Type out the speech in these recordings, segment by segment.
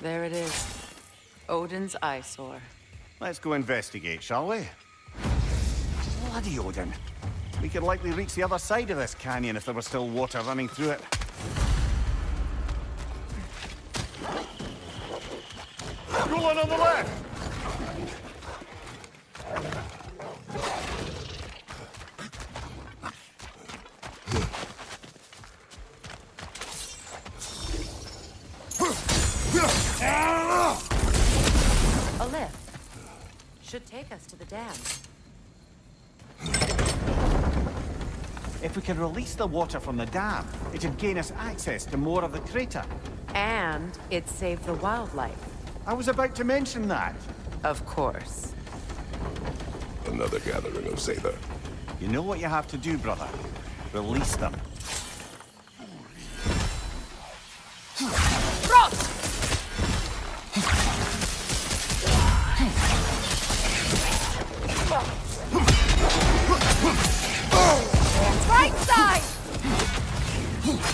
There it is. Odin's eyesore. Let's go investigate, shall we? Bloody Odin. We could likely reach the other side of this canyon if there was still water running through it. Going on the left! A lift. Should take us to the dam. If we can release the water from the dam, it'd gain us access to more of the crater. And it saved the wildlife. I was about to mention that. Of course. Another gathering of Zather. You know what you have to do, brother. Release them.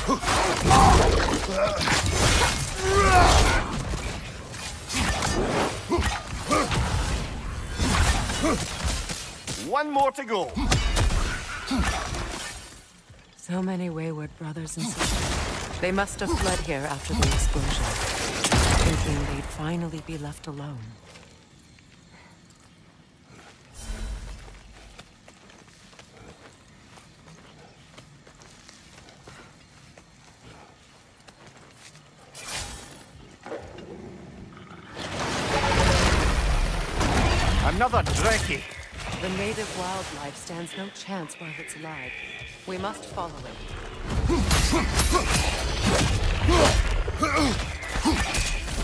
One more to go. So many wayward brothers and sisters. They must have fled here after the explosion, thinking they'd finally be left alone. Another Dreki. The native wildlife stands no chance while it's alive. We must follow it.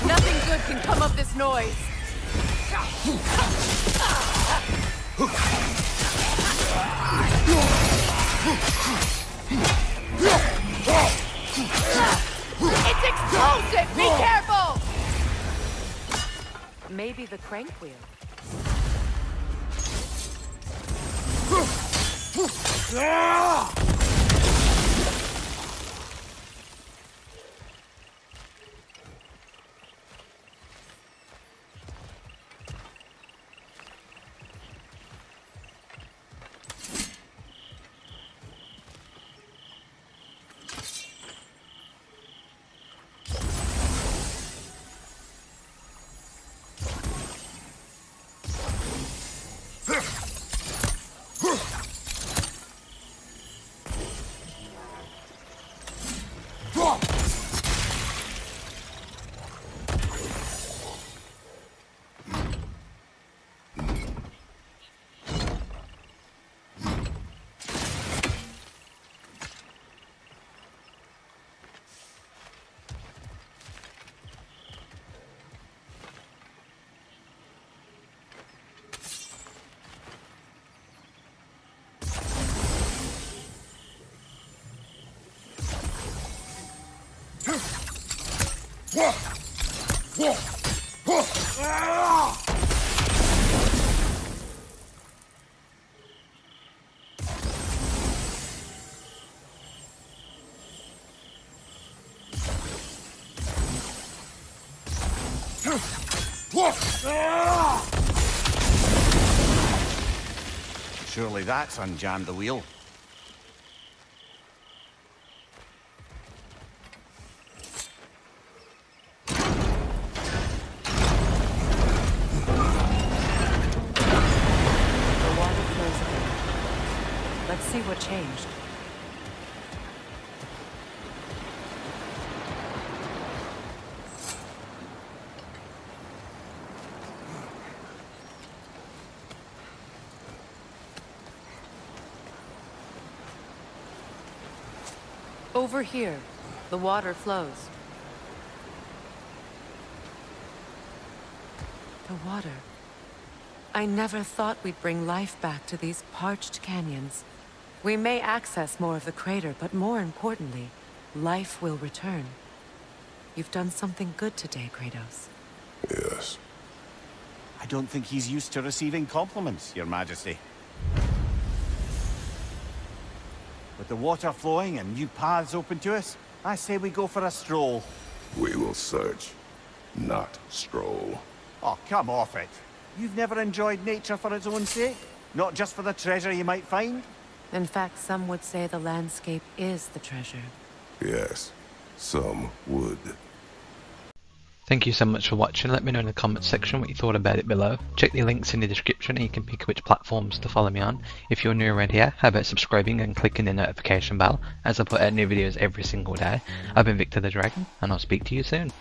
Nothing good can come of this noise. It's explosive! Be careful! Maybe the crank wheel. Ah! Surely that's unjammed the wheel. The water flows again. Let's see what changed. Over here, the water flows. The water. I never thought we'd bring life back to these parched canyons. We may access more of the crater, but more importantly, life will return. You've done something good today, Kratos. Yes. I don't think he's used to receiving compliments, Your Majesty. With the water flowing and new paths open to us, I say we go for a stroll. We will search. not stroll. Oh, come off it. You've never enjoyed nature for its own sake? Not just for the treasure you might find? In fact, some would say the landscape is the treasure. Yes, some would. Thank you so much for watching. Let me know in the comments section what you thought about it below. Check the links in the description and you can pick which platforms to follow me on. If you're new around here, how about subscribing and clicking the notification bell as I put out new videos every single day. I've been Victa the Dragon and I'll speak to you soon.